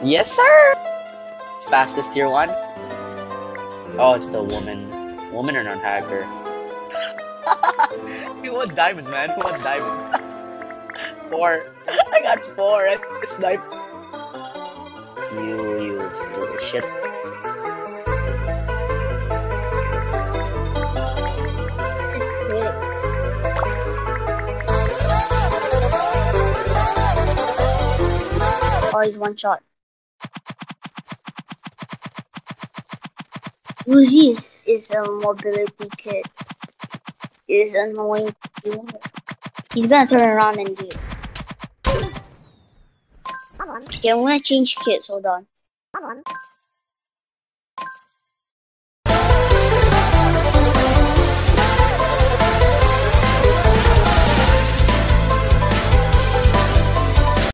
Yes, sir. Fastest tier one. Oh, it's the woman. Woman or non-hacker? Who wants diamonds, man? Who wants diamonds? four. I got four. It's like you, you little shit. Oh, he's one shot. Uzi is, is a mobility kit. It is annoying. He's gonna turn around and do it. Okay, I'm gonna change kits. Hold on.